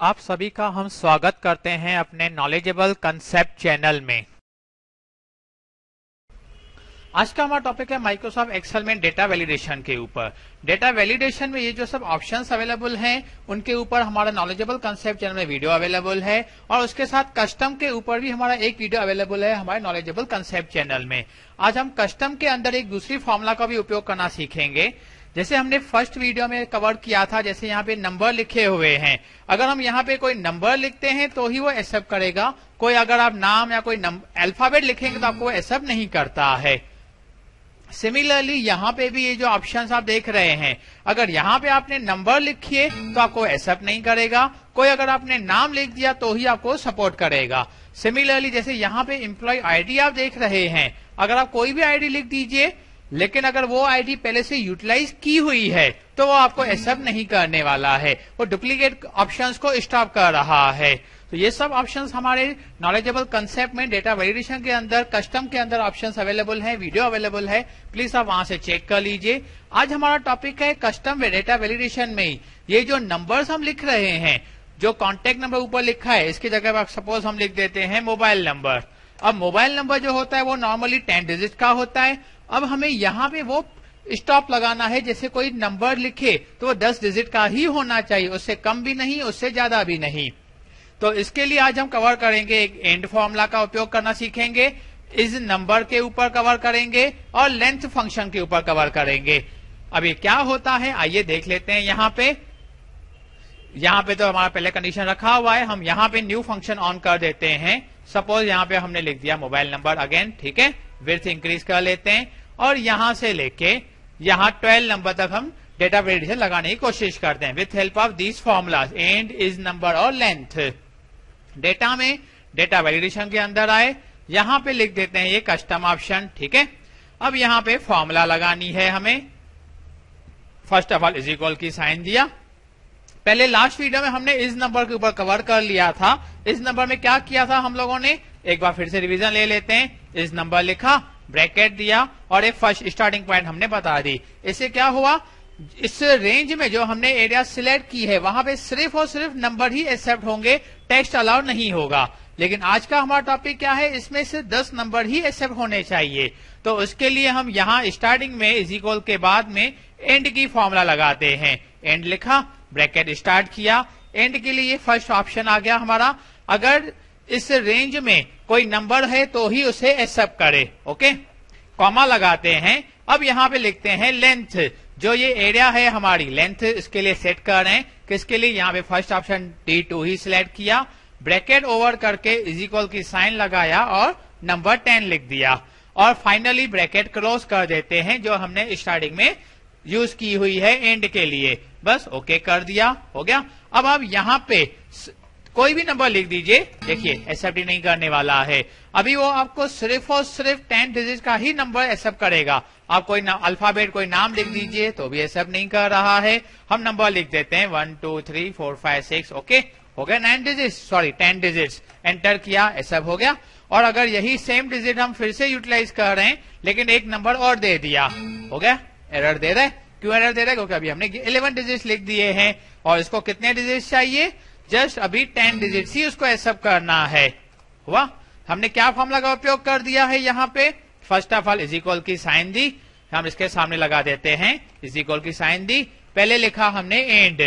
आप सभी का हम स्वागत करते हैं अपने नॉलेजेबल कंसेप्ट चैनल में। आज का हमारा टॉपिक है माइक्रोसॉफ्ट एक्सेल में डेटा वैलिडेशन के ऊपर। डेटा वैलिडेशन में ये जो सब ऑप्शंस अवेलेबल हैं, उनके ऊपर हमारा नॉलेजेबल कंसेप्ट चैनल में वीडियो अवेलेबल है और उसके साथ कस्टम के ऊपर भी हमारा एक वीडियो अवेलेबल है हमारे नॉलेजेबल कंसेप्ट चैनल में। आज हम कस्टम के अंदर एक दूसरी फॉर्मुला का भी उपयोग करना सीखेंगे। जैसे हमने फ़र्स्ट वीडियो में कवर किया था, जैसे यहाँ पे नंबर लिखे हुए हैं। अगर हम यहाँ पे कोई नंबर लिखते हैं तो ही वो एक्सेप्ट करेगा। कोई अगर आप नाम या कोई अल्फ़ाबेट लिखेंगे तो आपको एक्सेप्ट नहीं करता है। सिमिलरली यहाँ पे भी ये जो ऑप्शन आप देख रहे हैं, अगर यहाँ पे आपने नंबर लिखिए तो आपको एक्सेप्ट नहीं करेगा। कोई अगर आपने नाम लिख दिया तो ही आपको सपोर्ट करेगा। सिमिलरली जैसे यहाँ पे एम्प्लॉय आईडी आप देख रहे हैं, अगर आप कोई भी आईडी लिख दीजिए लेकिन अगर वो आईडी पहले से यूटिलाइज की हुई है तो वो आपको एक्सेप्ट नहीं करने वाला है। वो डुप्लीकेट ऑप्शंस को स्टॉप कर रहा है। तो ये सब ऑप्शंस हमारे नॉलेजेबल कंसेप्ट में डेटा वेरिडेशन के अंदर कस्टम के अंदर ऑप्शंस अवेलेबल हैं वीडियो अवेलेबल है। प्लीज़ आप वहाँ से चेक कर लीजिए। आज हमारा टॉपिक है कस्टम डेटा वेरिडेशन में। ये जो नंबर्स हम लिख रहे हैं, जो कॉन्टेक्ट नंबर ऊपर लिखा है, इसकी जगह सपोज़ हम लिख देते हैं मोबाइल नंबर अब मोबाइल नंबर जो होता है वो नॉर्मली टेन डिजिट का होता है। अब हमें यहाँ पे वो स्टॉप लगाना है, जैसे कोई नंबर लिखे तो वो दस डिजिट का ही होना चाहिए। उससे कम भी नहीं, उससे ज़्यादा भी नहीं। तो इसके लिए आज हम कवर करेंगे, एक एंड फॉर्मूला का उपयोग करना सीखेंगे। इस नंबर के ऊपर कवर करेंगे और लेंथ फ़ंक्शन के ऊपर कवर करेंगे। अब ये क्या होता है, आइए देख लेते हैं यहाँ पे। यहाँ पे तो हमारा पहले कंडीशन रखा हुआ है, हम यहाँ पे न्यू फ़ंक्शन ऑन कर देते हैं। सपोज़ यहाँ पे हमने लिख दिया मोबाइल नंबर अगेन ठीक है? विर्थ इंक्रीज कर लेते हैं। और यहाँ से लेके, यहाँ 12 नंबर तक हम डेटा वेरिडेशन लगाने की कोशिश करते हैं। With help of these formulas and is number और लेंथ डेटा में डेटा वेलिडेशन के अंदर आए। यहाँ पे लिख देते हैं ये कस्टम ऑप्शन ठीक है? अब यहाँ पे फॉर्मूला लगानी है हमें। First of all is equal की साइन दिया। पहले लास्ट वीडियो में हमने इस नंबर के ऊपर कवर कर लिया था। इस नंबर में क्या किया था हम लोगों ने? एक बार फिर से रिवीजन ले लेते हैं। इस नंबर लिखा ब्रैकेट दिया और एक फ़र्स्ट स्टार्टिंग पॉइंट हमने बता दी। इससे क्या हुआ? इस रेंज में जो हमने एरिया सिलेक्ट की है, वहाँ पे सिर्फ़ और सिर्फ़ नंबर ही एक्सेप्ट होंगे टेक्स्ट अलाउड नहीं होगा। लेकिन आज का हमारा टॉपिक क्या है? इसमें से 10 नंबर ही एक्सेप्ट होने चाहिए। तो उसके लिए हम यहाँ स्टार्टिंग में इज़ के बाद में एंड की फॉर्मूला लगाते हैं। एंड लिखा ब्रैकेट स्टार्ट किया। एंड के लिए फ़र्स्ट ऑप्शन आ गया हमारा। अगर इस रेंज में कोई नंबर है तो ही उसे एक्सेप्ट करे ओके कॉमा लगाते हैं। अब यहाँ पे लिखते हैं लेंथ जो ये एरिया है हमारी लेंथ इसके लिए सेट कर रहे हैं। किसके लिए? यहाँ पे फ़र्स्ट ऑप्शन डी टू ही सिलेक्ट किया। ब्रैकेट ओवर करके इज़ इक्वल की साइन लगाया और नंबर टेन लिख दिया। और फाइनली ब्रैकेट क्लोज कर देते हैं, जो हमने स्टार्टिंग में यूज़ की हुई है एंड के लिए। बस ओके okay, कर दिया, हो गया। अब आप यहाँ पे कोई भी नंबर लिख दीजिए। देखिए एक्सेप्ट नहीं करने वाला है। अभी वो आपको सिर्फ़ और सिर्फ़ टेन डिजिट का ही नंबर एक्सेप्ट करेगा। आप कोई अल्फ़ाबेट कोई नाम लिख दीजिए तो भी एक्सेप्ट नहीं कर रहा है। हम नंबर लिख देते हैं। One two three four five six okay हो गया nine digit sorry ten digit enter किया एक्सेप्ट हो गया। और अगर यही सेम डिजिट हम फिर से यूटिलाइज कर रहे हैं, लेकिन एक नंबर और दे दिया। हो गया? एरर दे रहे क्यों एरर दे रहे क्योंकि अभी हमने इलेवन डिजिट लिख दिए हैं और इसको कितने डिजिट चाहिए? जस्ट अभी टेन डिजिट ही उसको एक्सेप्ट करना है। हुआ? हमने क्या फॉर्मूला का उपयोग कर दिया है यहाँ पे? First of all is equal की साइन दी। हम इसके सामने लगा देते हैं। इज़ इक्वल की साइन दी। पहले लिखा हमने एंड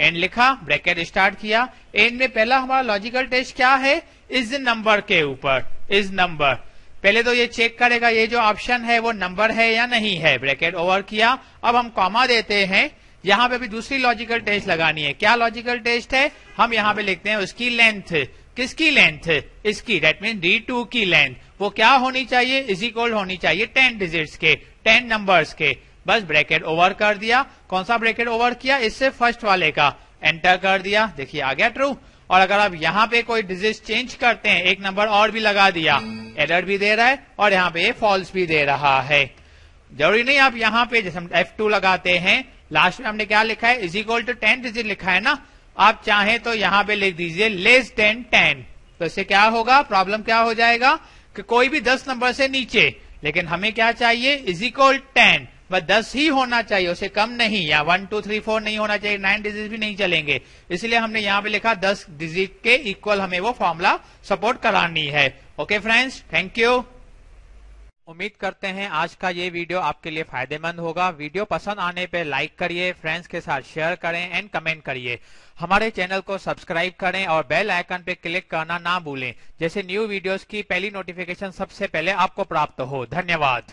एंड लिखा ब्रैकेट स्टार्ट किया। एंड में पहला हमारा लॉजिकल टेस्ट क्या है? इज़ नंबर के ऊपर। इज़ नंबर पहले तो ये चेक करेगा, ये जो ऑप्शन है, वो नंबर है या नहीं है? ब्रैकेट ओवर किया। अब हम कॉमा देते हैं। यहाँ पे भी दूसरी लॉजिकल टेस्ट लगानी है। क्या लॉजिकल टेस्ट है? हम यहाँ पे लिखते हैं उसकी लेंथ किसकी लेंथ इसकी। डेट मीन डी टू की लेंथ वो क्या होनी चाहिए? इज़ इक्वल होनी चाहिए टेन डिजिट्स के टेन नंबर्स के। बस ब्रैकेट ओवर कर दिया। कौन सा ब्रैकेट ओवर किया? इससे फ़र्स्ट वाले का। एंटर कर दिया। देखिए, आ गया ट्रू और अगर आप यहाँ पे कोई डिजिट चेंज करते हैं, एक नंबर और भी लगा दिया। एरर भी दे रहा है और यहाँ पे फॉल्स भी दे रहा है। ज़रूरी नहीं आप यहाँ पे जैसे हम F2 लगाते हैं लास्ट में हमने क्या लिखा है? Is equal to ten digit लिखा है ना? आप चाहे तो यहाँ पे लिख दीजिए लेस देन टेन तो इससे क्या होगा? प्रॉब्लम क्या हो जाएगा? कि कोई भी दस नंबर से नीचे, लेकिन हमें क्या चाहिए? इज़ इक्वल टेन वह दस ही होना चाहिए, उसे कम नहीं, या वन टू थ्री फोर नहीं होना चाहिए नाइन डिजिट भी नहीं चलेंगे। इसलिए हमने यहाँ पे लिखा दस डिजिट के इक्वल हमें वो फॉर्मूला सपोर्ट करानी है। ओके फ्रेंड्स थैंक यू उम्मीद करते हैं आज का ये वीडियो आपके लिए फ़ायदेमंद होगा। वीडियो पसंद आने पे लाइक करिए फ्रेंड्स के साथ शेयर करें एंड कमेंट करिए। हमारे चैनल को सब्सक्राइब करें और बेल आइकन पे क्लिक करना ना भूलें। जैसे न्यू वीडियोस की पहली नोटिफिकेशन सबसे पहले आपको प्राप्त हो। धन्यवाद।